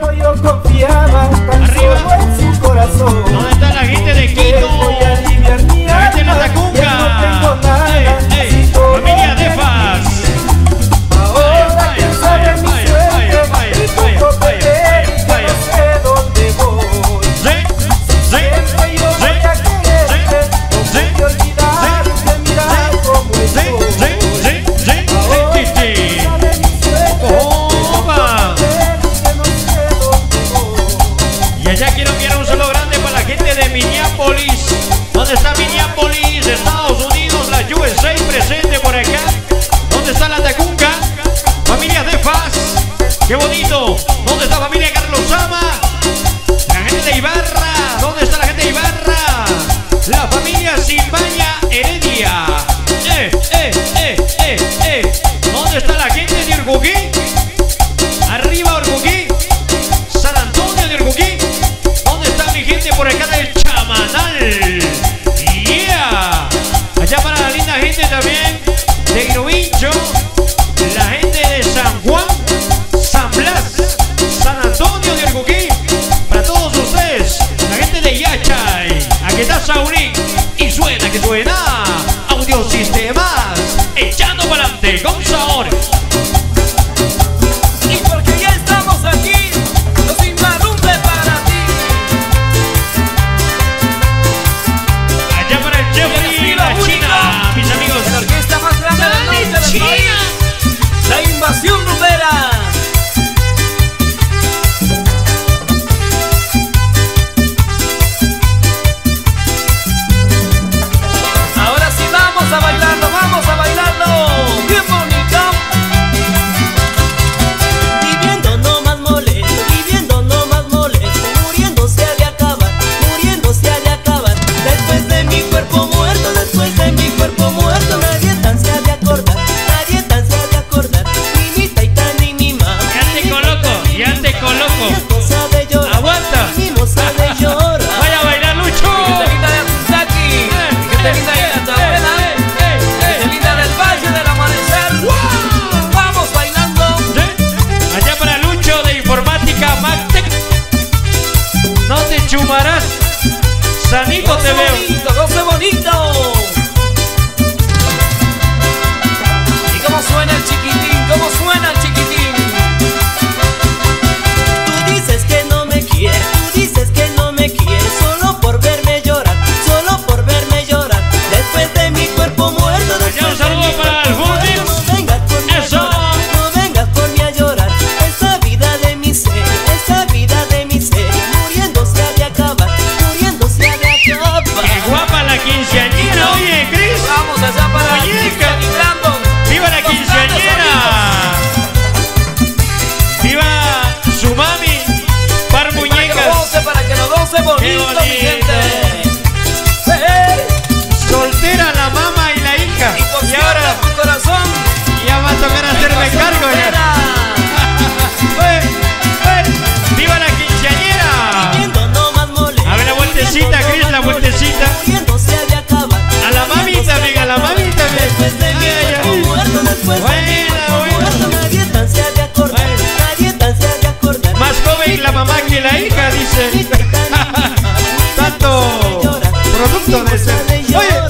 pero yo confiaba. Qué guapa la quinceañera, oye, Cris. Vamos Más joven la mamá que la hija, dice. Tanto producto de ese. Oye,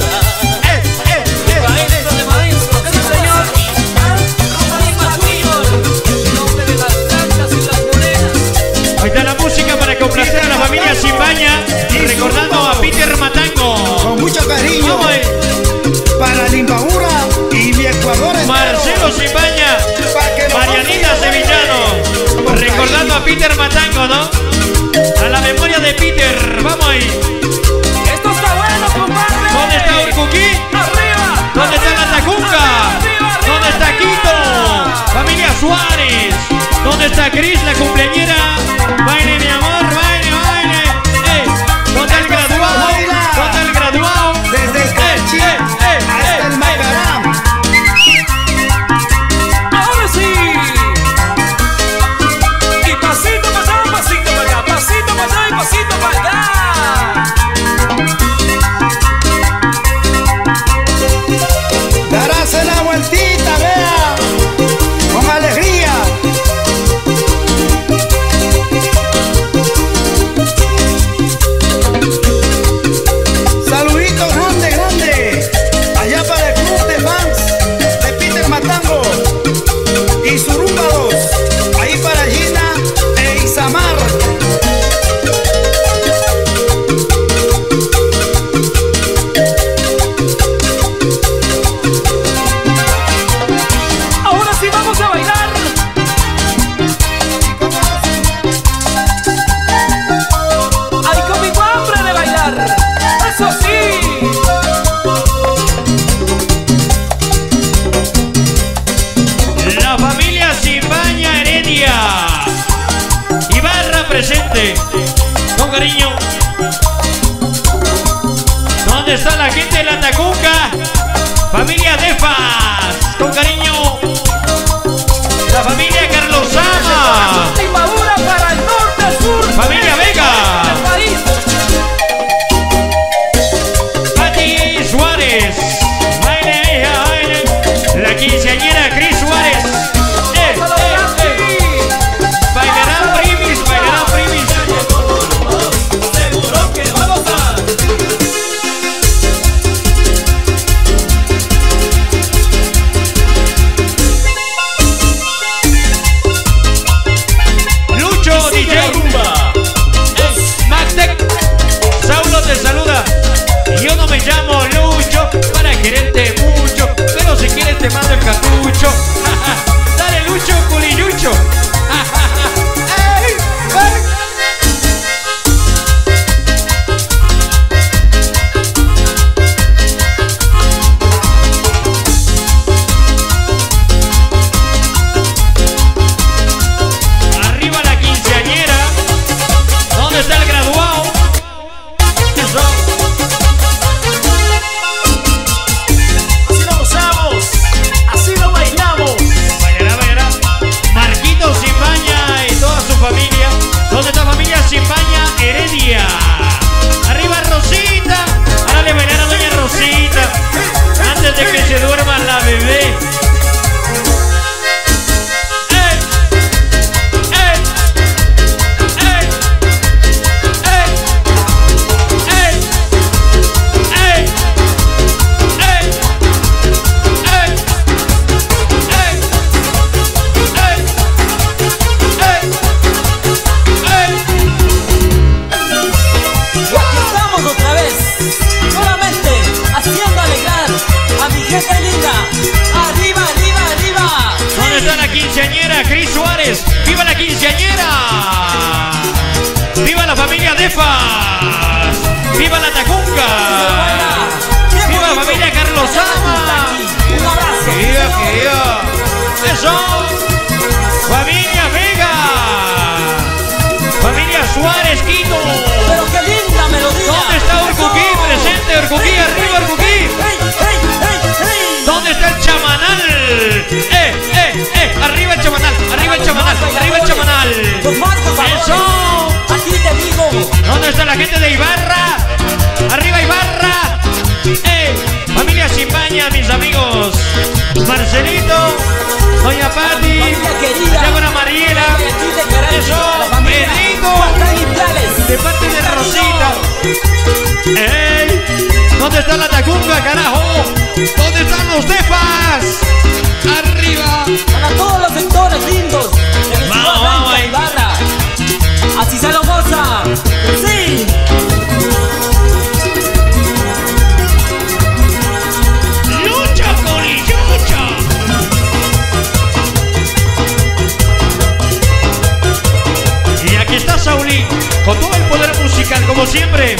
recordando a Peter Matango. Con mucho cariño. Recordando a Peter Matango, ¿no? A la memoria de Peter. Vamos ahí. Esto está bueno, compadre. ¿Dónde está Urcuquí? Arriba. ¿Dónde arriba, está la Tajunca? Arriba, ¿Dónde está Quito? Familia Suárez. ¿Dónde está Cris, la cumpleañera? Baile mi amor. ¡Eh, eh, eh! ¡Arriba el chamanal! ¡Arriba el chamanal! ¡Arriba el chamanal! ¡Eso! Aquí te digo. ¿Dónde está la gente de Ibarra? ¡Arriba Ibarra! ¡Eh! Familia Simbaña, mis amigos. Marcelito, Doña Pati, allá con Mariela, Eso, Pedrito. De parte de Rosita. ¡Ey! ¿Dónde está la Tacunga, carajo? ¿Dónde están los defas? ¡Arriba! Para todos los sectores lindos de mi Vamos, ciudad vamos. Así se lo goza. Sí. Con todo el poder musical, como siempre.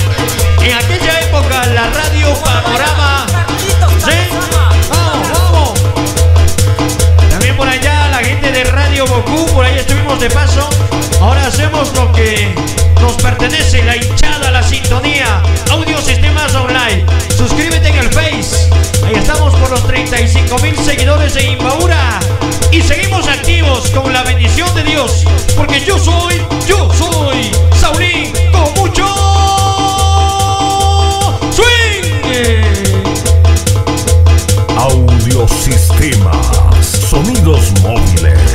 En aquella época, la radio Panorama. ¿Sí? ¡Vamos, vamos! También por allá, la gente de Radio Goku, por ahí estuvimos de paso. Ahora hacemos lo que nos pertenece, la hinchada, la sintonía. Audio Sistemas Online. Suscríbete en el Face. Ahí estamos por los 35 mil seguidores de Imbaura. Y seguimos activos con la bendición de Dios. Porque yo soy, yo soy Saulín con mucho swing. Audiosistemas, sonidos móviles.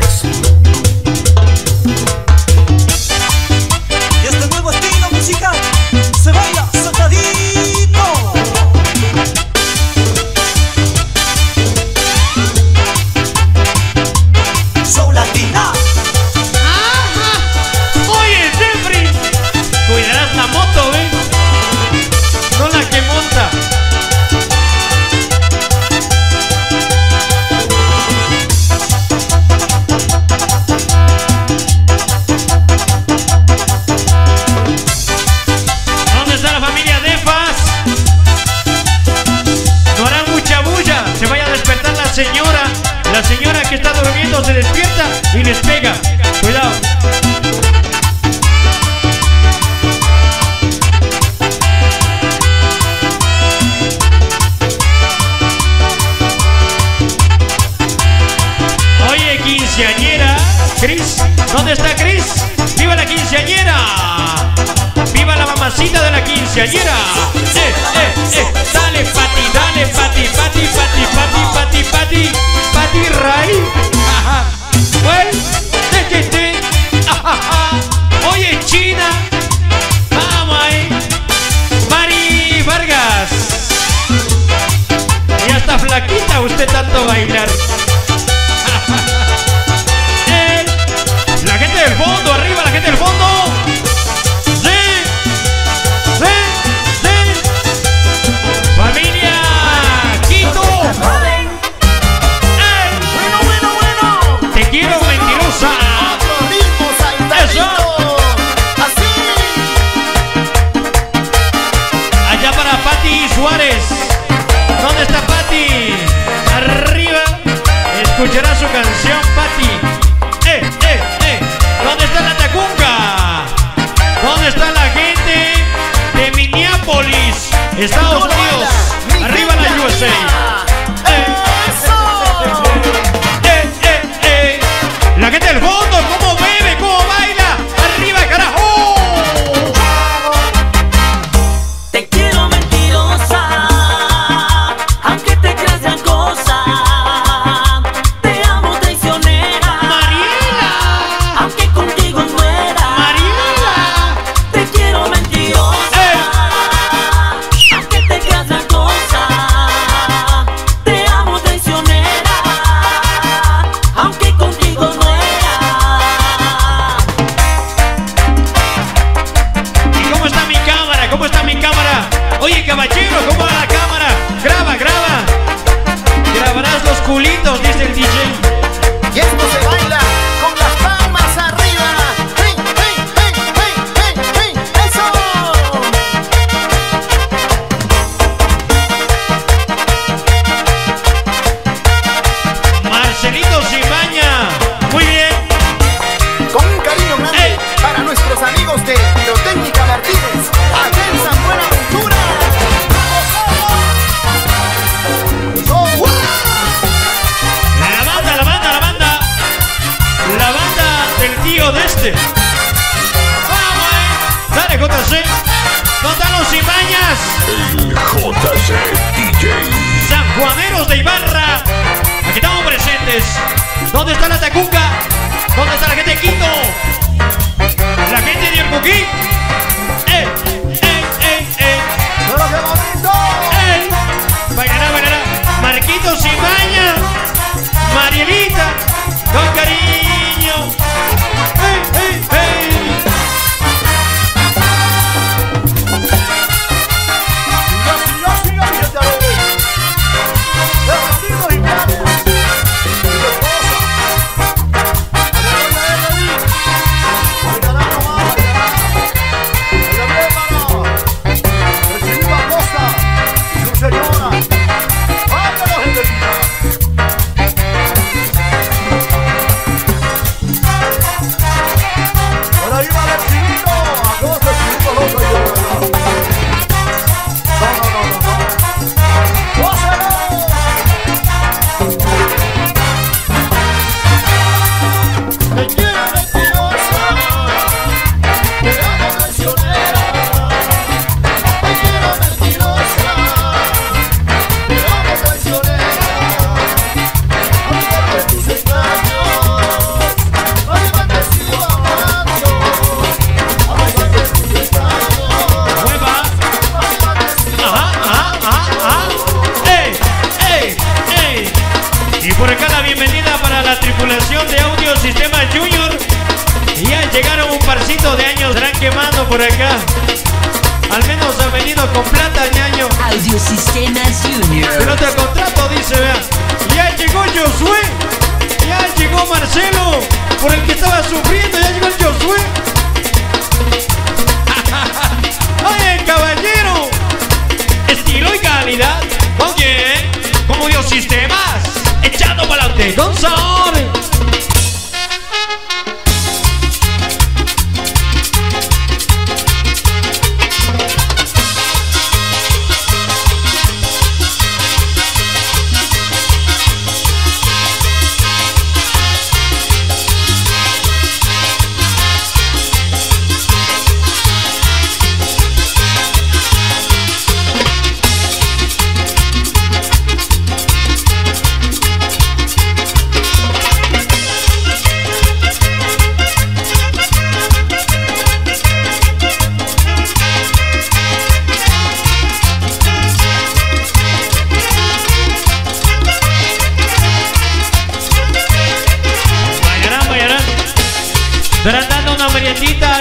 ¿Dónde está la Tacuca? ¿Dónde está la gente de Quito? La gente de Puquí. ¡Eh! ¡Eh! ¡Eh! ¡Eh! ¡Pero qué bonito! ¡Eh! Bailará, bailará. Marquitos y Marielita. Don Cariño.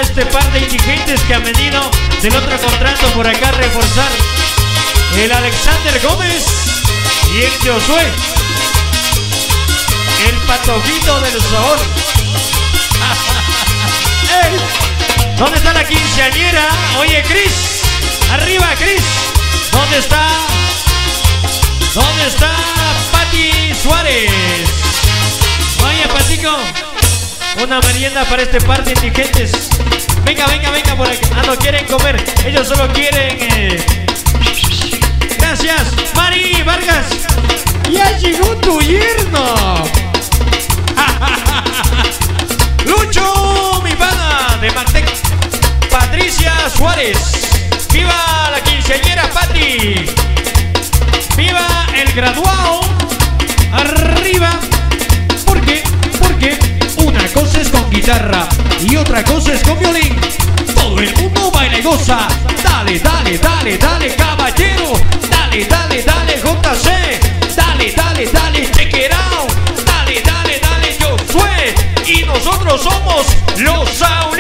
Este par de indigentes que han venido del otro contrato por acá a reforzar. El Alexander Gómez y el Josué. El patojito del sabor. ¿Dónde está la quinceañera? Oye, Cris. Arriba, Cris. ¿Dónde está? ¿Dónde está Pati Suárez? Oye, Patico. Una merienda para este par de indigentes. Venga, venga, venga por aquí. Ah, no quieren comer. Ellos solo quieren. eh, Gracias, Mari Vargas. Ya llegó tu yerno. Lucho, mi pana de Mantec. Patricia Suárez. ¡Viva la quinceañera Patti! ¡Viva el graduado! ¡Arriba! Porque y otra cosa es con violín. Todo el mundo baila y goza. Dale, dale, dale, dale, caballero. Dale, dale, dale, JC. Dale, dale, dale, check it out. Dale, dale, dale, yo soy. Y nosotros somos los Saurines.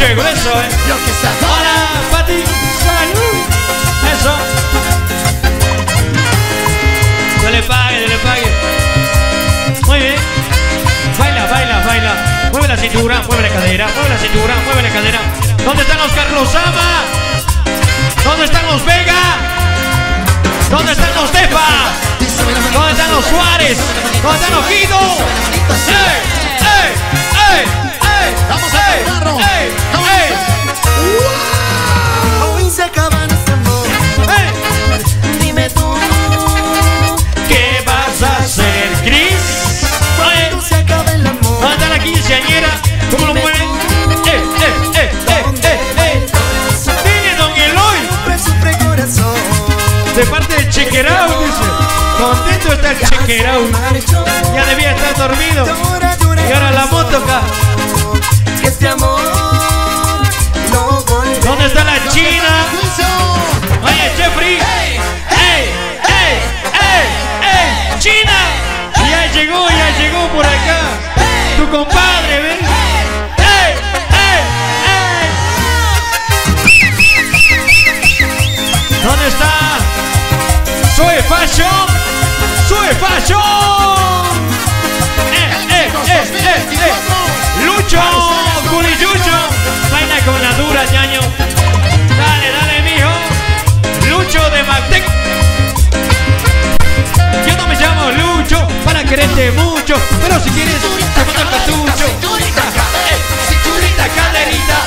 Puche, grueso, eh. Lo que Pati. Salud. Eso. No le pague, no le pague. Muy bien. Baila, baila, baila. Mueve la cintura, mueve la cadera, mueve la cintura, mueve la cadera. ¿Dónde están los Carlos Sama? ¿Dónde están los Vega? ¿Dónde están los Tefa? ¿Dónde están los Suárez? ¿Dónde están los Guido? ¡Ey! ¡Ey! ¡Ey! Vamos a ¡Ey! Hoy se acaba nuestro amor. Dime tú, ¿Qué vas a hacer, Chris? Cuando se acaba el amor. ¿Dónde está la quinceañera? ¿Cómo lo mueven? ¡Eh, eh, eh, eh, eh, eh! ¡Dile, don Eloy! Sufre, corazón. De parte de Chequerao, dice. Contento está el Chequerao. Ya debía estar dormido. Y ahora la moto acá. Que este amor pero si quieres, te pongo el cartucho. Cinturita, cinturita, caderita.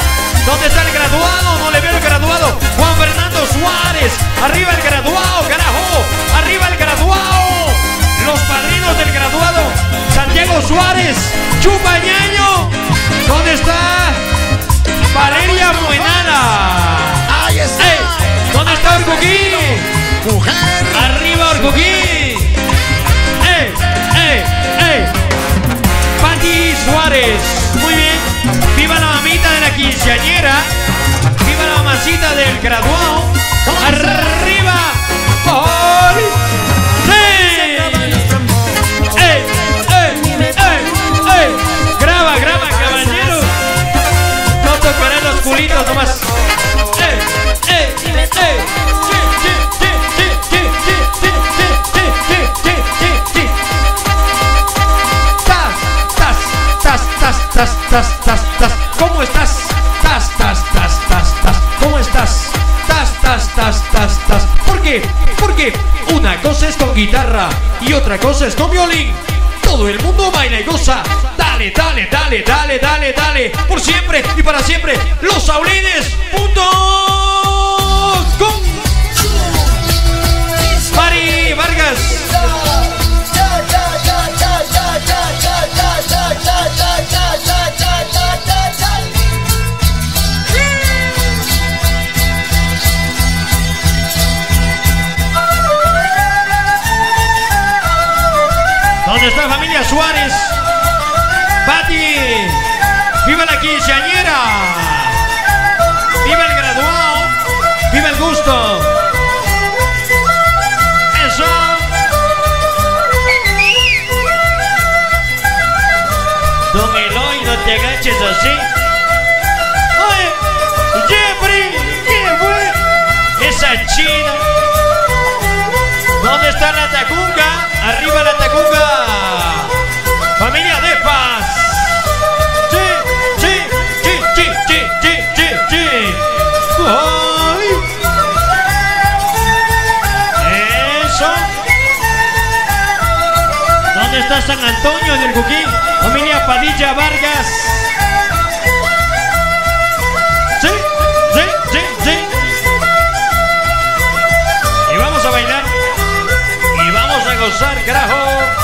¿Dónde está el graduado? No le veo el graduado. Juan Fernando Suárez. Arriba el graduado, carajo. Arriba el graduado. Los padrinos del graduado. Santiago Suárez. Chupañaño. ¿Dónde está? Valeria Buenada. Ahí está. ¿Dónde está el Coquín? quinceañera. Viva la mamacita del graduado. Arriba. ¡Graba, graba, caballero! No tocarán los culitos nomás. ¡Ey! Tas, tas, tas, tas, cosa es con guitarra y otra cosa es con violín. Todo el mundo baila y goza. Dale, dale, dale, dale, dale, dale. Por siempre y para siempre. Los Saulines. ¡Arriba la tacuca! ¡Familia de paz! ¡Sí, sí, sí, sí, sí, sí, sí, sí! ¡Ay! ¡Eso! ¿Dónde está San Antonio del Cuquí? Familia Padilla Vargas. Sí, sí, sí, sí. José Grajo.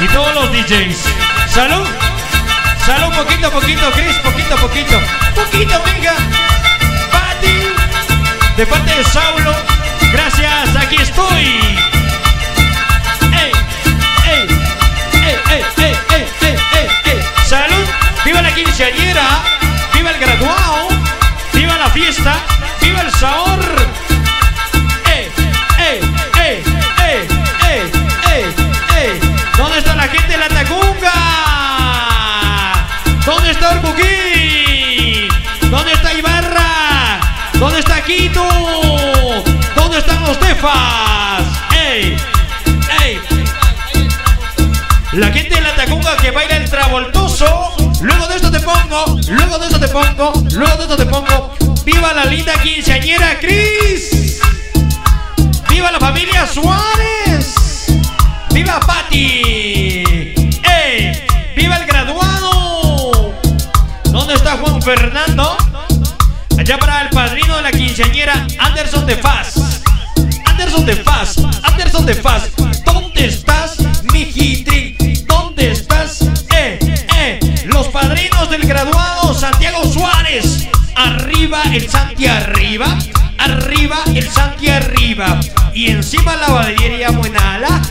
Y todos los DJs. Salud. Salud, poquito, poquito, Chris. Poquito, poquito. Poquito, venga. Pati. De parte de Saulo. Gracias, aquí estoy. ¡Ey! ¡Ey! ¡Ey, ey, ey, ey, ey, ey, ey! ¡Salud! ¡Viva la quinceañera! ¡Viva el graduado! ¡Viva la fiesta! ¡Viva el sabor! ¡Eh, eh, eh, eh, eh, eh, eh! ¿Dónde está la gente de la Tacunga? ¿Dónde está Urbuquí? ¿Dónde está Ibarra? ¿Dónde está Quito? ¿Dónde están los Tefas? ¡Ey! ¡Ey! La gente de la Tacunga que baila el travoltoso. Luego de esto te pongo, luego de esto te pongo, luego de esto te pongo. ¡Viva la linda quinceañera Cris! ¡Viva la familia Suárez! ¡Viva Patti! ¡Ey! ¡Viva el graduado! ¿Dónde está Juan Fernando? Allá para el padrino de la quinceañera, Anderson de Faz. Anderson de Faz, Anderson de Faz. ¿Dónde estás, mi hitri? ¿Dónde estás? ¡Eh, eh! Los padrinos del graduado, Santiago Suárez. Arriba el Santi arriba. Arriba el Santi arriba. Y encima la Valeria Muenala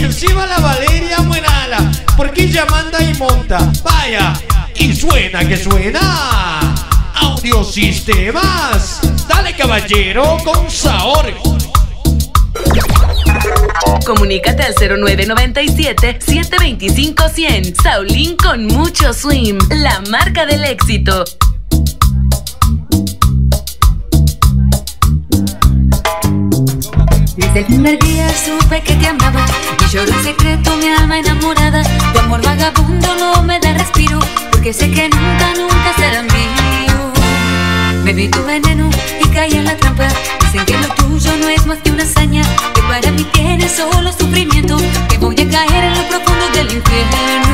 encima la Valeria Buenala, porque ella manda y monta. Vaya, y suena que suena. Audiosistemas, dale caballero con sabor. Comunícate al 0997-725-100. Saulín con mucho swim, la marca del éxito. Desde el primer día supe que te amaba y lloro en secreto mi alma enamorada. Tu amor vagabundo no me da respiro porque sé que nunca, nunca será mío. Me vi tu veneno y caí en la trampa. Dicen que lo tuyo no es más que una hazaña, que para mí tienes solo sufrimiento, que voy a caer en lo profundo del infierno.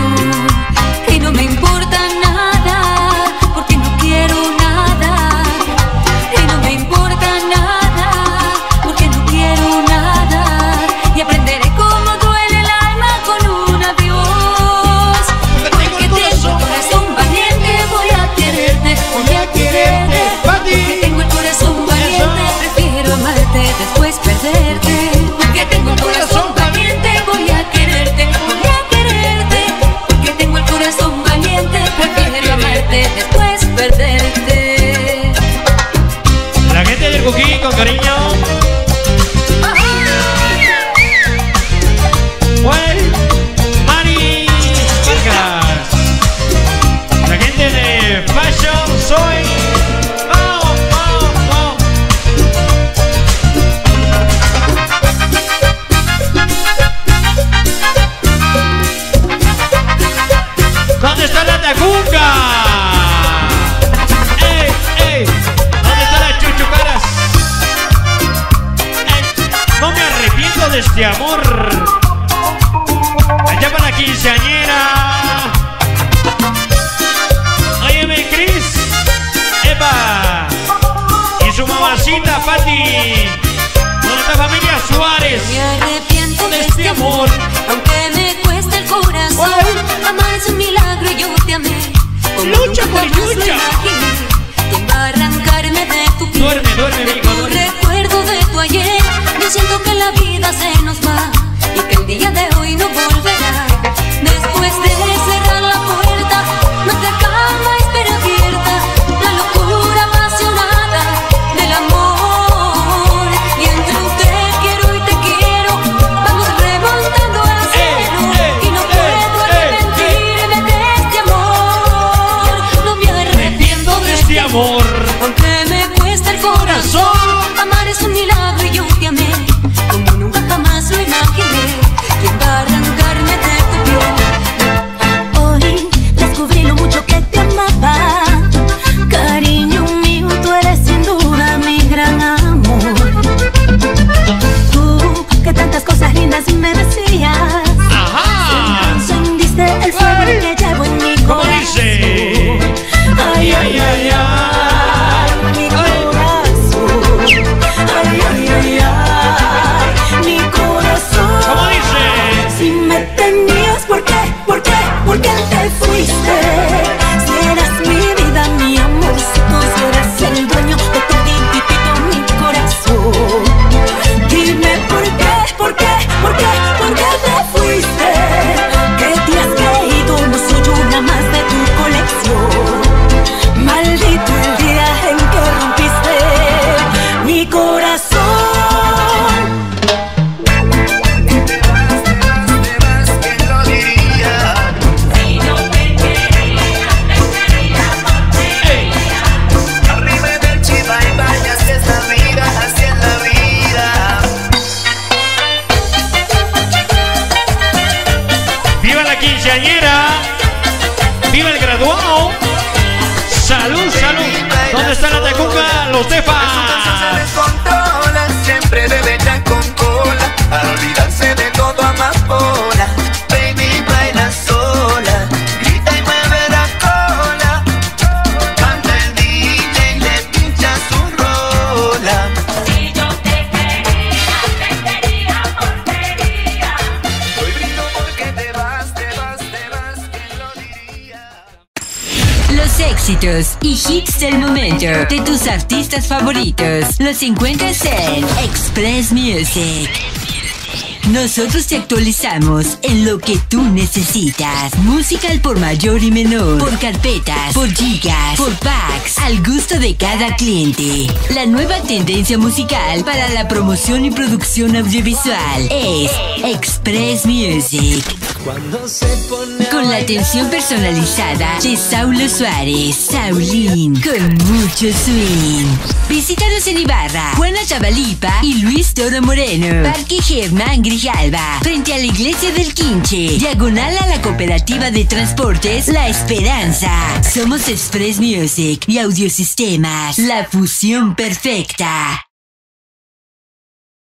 éxitos y hits del momento de tus artistas favoritos. Los encuentras en Express Music. Nosotros te actualizamos en lo que tú necesitas. Música al por mayor y menor, por carpetas, por gigas, por packs, al gusto de cada cliente. La nueva tendencia musical para la promoción y producción audiovisual es Express Music. Con la atención personalizada de Saulo Suárez, Saulín, con mucho swing. Visítanos en Ibarra, Juana Chavalipa y Luis Toro Moreno. Parque Germán Grijalba, frente a la iglesia del Quinche. Diagonal a la cooperativa de transportes La Esperanza. Somos Express Music y Audiosistemas, la fusión perfecta.